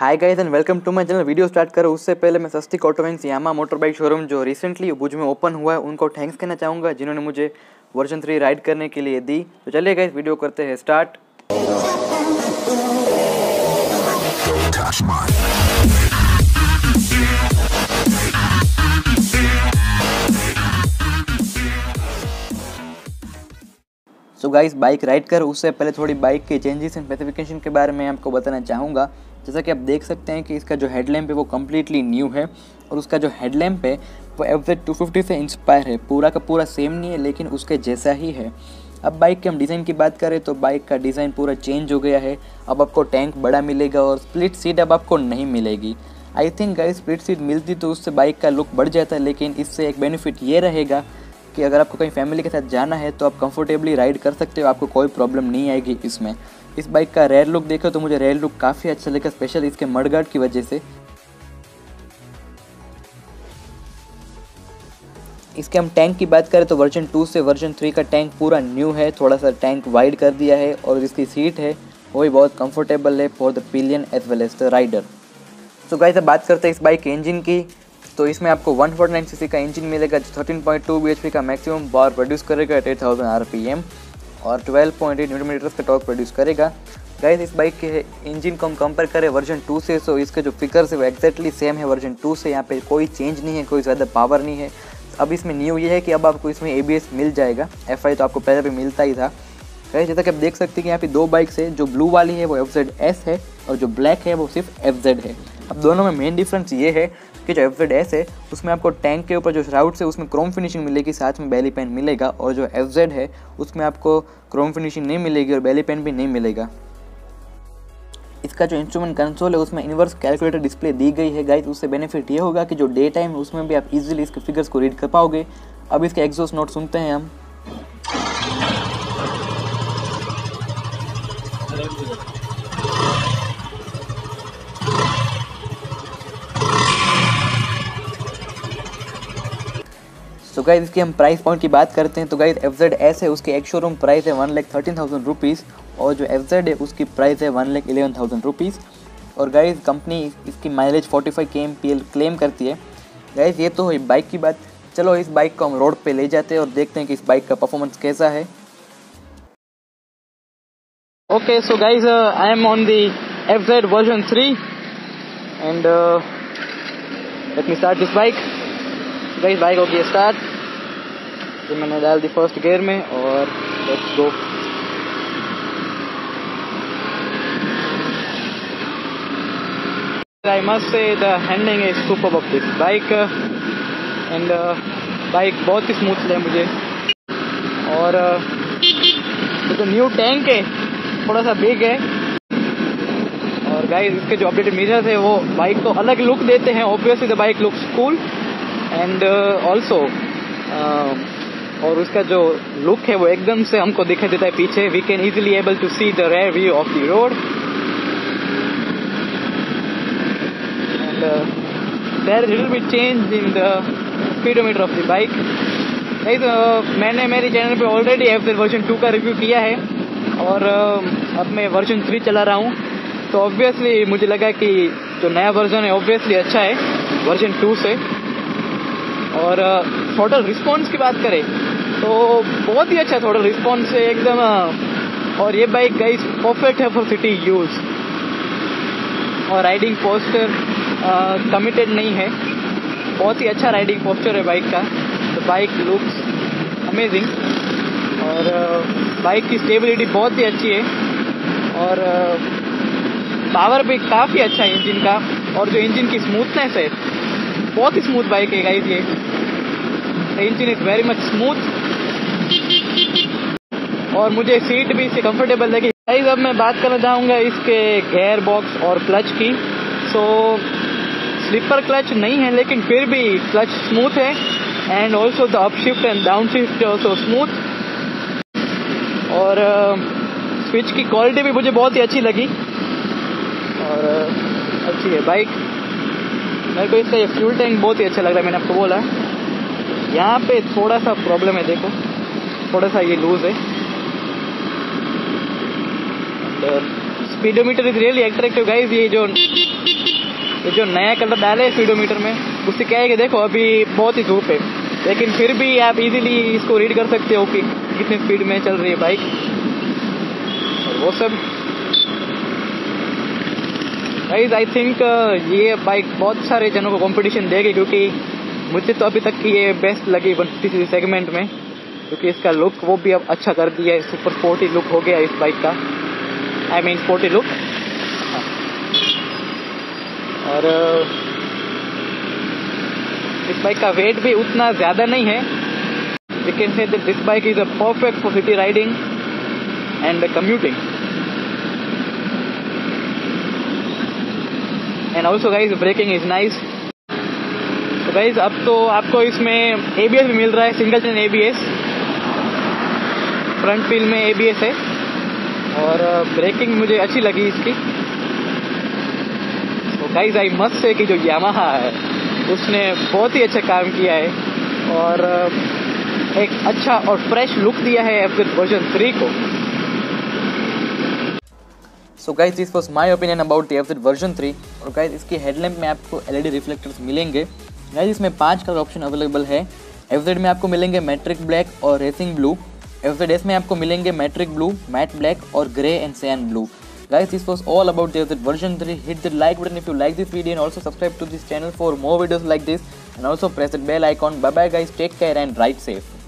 Hi guys and welcome to my channel video start करो। उससे पहले मैं सस्तिक ऑटोवेंस यामा मोटर बाइक शोरूम जो रिसेंटली भुज में ओपन हुआ है, उनको थैंक्स कहना चाहूँगा, जिन्होंने मुझे वर्जन थ्री राइड करने के लिए दी। तो चलिए गाइस वीडियो करते हैं। Start so guys bike ride कर। उससे पहले थोड़ी बाइक के चेंजेस एंड स्पेसिफिकेशन के बारे में आपको बताना चाहूँगा। जैसा कि आप देख सकते हैं कि इसका जो हेडलैम्प है वो कम्प्लीटली न्यू है और उसका जो हेडलैम्प है वो एफ़ जेड टू फिफ्टी से इंस्पायर है। पूरा का पूरा सेम नहीं है, लेकिन उसके जैसा ही है। अब बाइक के हम डिज़ाइन की बात करें तो बाइक का डिज़ाइन पूरा चेंज हो गया है। अब आपको टैंक बड़ा मिलेगा और स्प्लिट सीट अब आपको नहीं मिलेगी। I think guys split seat मिलती तो उससे बाइक का लुक बढ़ जाता है लेकिन इससे एक बेनिफिट ये रहेगा कि अगर आपको कहीं फैमिली के साथ जाना है तो आप कंफर्टेबली राइड कर सकते हो, आपको कोई प्रॉब्लम नहीं आएगी इसमें। इस बाइक का रेयर लुक देखो तो मुझे रेयर लुक काफ़ी अच्छा लगा स्पेशल इसके मडगार्ड की वजह से। इसके हम टैंक की बात करें तो वर्जन टू से वर्जन थ्री का टैंक पूरा न्यू है थोड़ा सा टैंक वाइड कर दिया है और इसकी सीट है, वो भी बहुत कंफर्टेबल है for the pillion as well as the rider so guys अब बात करते हैं इस बाइक के इंजन की। तो इसमें आपको 149 सीसी का इंजन मिलेगा, जो 13.2 bhp का मैक्सिमम पावर प्रोड्यूस करेगा at eight thousand R P M और 12.8 न्यूटन मीटर्स का टॉर्क प्रोड्यूस करेगा। गाइस इस बाइक के इंजन को हम कंपेयर करें वर्जन टू से तो इसके जो फिगर्स है वो एक्जैक्टली सेम है वर्जन टू से। यहाँ पे कोई चेंज नहीं है, कोई ज़्यादा पावर नहीं है। अब इसमें न्यू ये है कि अब आपको इसमें एबीएस मिल जाएगा। एफआई तो आपको पहले भी मिलता ही था। गाइस जैसा कि आप देख सकते हैं कि यहाँ पे दो बाइक्स है, जो ब्लू वाली है, वो एफ़ एस है और जो ब्लैक है, वो सिर्फ़ एफ़ जेड है। अब दोनों में मेन डिफरेंस ये है कि जो एफ़ है, उसमें आपको टैंक के ऊपर जो श्राउड्स है उसमें क्रोम फिनिशिंग मिलेगी, साथ में बेली पेन मिलेगा और जो FZ है, उसमें आपको क्रोम फिनिशिंग नहीं मिलेगी और बेली पेन भी नहीं मिलेगा। इसका जो इंस्ट्रूमेंट कंसोल है, उसमें इनवर्स कैलकुलेटर डिस्प्ले दी गई है गाइस उससे बेनिफिट ये होगा कि जो डे टाइम है, उसमें भी आप इजीली इसके फिगर्स को रीड कर पाओगे। अब इसके एग्जॉस्ट नोट सुनते हैं हम। तो गाइज़ इसकी हम प्राइस पॉइंट की बात करते हैं तो गाइज़ एफ़ जेड एस है, उसकी एक शोरूम प्राइस है one lakh thirteen thousand rupees और जो एफ़ जेड है, उसकी प्राइस है one lakh eleven thousand rupees और गाइज़ कंपनी इसकी mileage forty five K M P L claim करती है। गाइज़ ये तो है बाइक की बात। चलो, इस बाइक को हम रोड पे ले जाते हैं और देखते हैं कि इस बाइक का परफॉर्मेंस कैसा है। Okay so guys I am on the F Z version three and let me start this bike guys bike गई स्टार्ट तो मैंने डाल दी फ़र्स्ट गियर में और let's go must say the handling is superb of this bike and uh, bike बहुत ही smooth है मुझे। और uh, जो न्यू टैंक है थोड़ा सा बिग है। और गाइस इसके जो अपडेटेड मिरर्स है वो बाइक को अलग लुक देते हैं obviously the bike looks cool and also और उसका जो लुक है वो एकदम से हमको दिखाई देता है पीछे। We can easily able to see the rear view of the road there little be change in the speedometer of the bike नहीं तो मैंने मेरे चैनल पे ऑलरेडी एफ़ वर्जन टू का रिव्यू किया है। और uh, अब मैं वर्जन थ्री चला रहा हूँ। तो ऑब्वियसली मुझे लगा कि जो नया वर्जन है ऑब्वियसली अच्छा है वर्जन टू से। और टोटल रिस्पॉन्स की बात करें तो बहुत ही अच्छा थोड़ा रिस्पॉन्स है एकदम और ये बाइक गाइस परफेक्ट है फॉर सिटी यूज़ और राइडिंग पोस्टर कमिटेड नहीं है. बहुत ही अच्छा राइडिंग पोस्टर है बाइक का. तो बाइक लुक्स अमेजिंग और बाइक की स्टेबिलिटी बहुत ही अच्छी है. और पावर भी काफ़ी अच्छा है इंजन का. और जो इंजन की स्मूथनेस है, बहुत ही स्मूथ बाइक है गाइस ये. Engine is very much smooth और मुझे सीट भी इससे कंफर्टेबल लगी। गाइस अब मैं बात करना चाहूँगा इसके गेयर बॉक्स और क्लच की। सो स्लीपर क्लच नहीं है, लेकिन फिर भी क्लच स्मूथ है। And also the up shift and down shift also smooth और स्विच की क्वालिटी भी मुझे बहुत ही अच्छी लगी। और अच्छी है बाइक मेरे को इसका ये फ्यूल टैंक बहुत ही अच्छा लग रहा है, मैंने आपको बोला। यहाँ पे थोड़ा सा प्रॉब्लम है, देखो। थोड़ा सा ये लूज है। Speedometer is really attractive guys ये जो ये जो नया कलर डाले है स्पीडोमीटर में, उससे क्या है कि देखो, अभी बहुत ही धूप है। लेकिन फिर भी आप इजीली इसको रीड कर सकते हो कि कितनी स्पीड में चल रही है बाइक और वो सब। गाइज़ आई थिंक ये बाइक बहुत सारे जनों को कंपटीशन देगी, क्योंकि मुझे तो अभी तक ये बेस्ट लगी फिफ्टी सेगमेंट में। क्योंकि इसका लुक वो भी अब अच्छा कर दिया है। सुपर स्पोर्टी लुक हो गया इस बाइक का। आई मीन स्पोर्टी लुक और इस बाइक का वेट भी उतना ज़्यादा नहीं है। We can say this bike is a perfect for city riding and commuting and also guys braking is nice guys अब तो आपको इसमें एबीएस भी मिल रहा है single chain ABS front wheel में एबीएस है। और ब्रेकिंग मुझे अच्छी लगी इसकी। तो गाइज़ आई मस्त है कि जो यामाहा है, उसने बहुत ही अच्छा काम किया है। और एक अच्छा और फ्रेश लुक दिया है एफ़ वर्जन थ्री को। So guys this was my opinion about the F version three और गाइज़ इसकी हेडलैम्प में आपको एलईडी रिफ्लेक्टर्स मिलेंगे। गाइज़ इसमें पाँच कलर ऑप्शन अवेलेबल है। एफ़ में आपको मिलेंगे मैट्रिक ब्लैक और रेसिंग ब्लू एवसेडेस में आपको मिलेंगे मैट्रिक ब्लू, मैट ब्लैक और grey and cyan blue guys this was all about this version 3 hit the like button if you like this video and also subscribe to this channel for more videos like this and also press bell icon bye bye guys take care and ride safe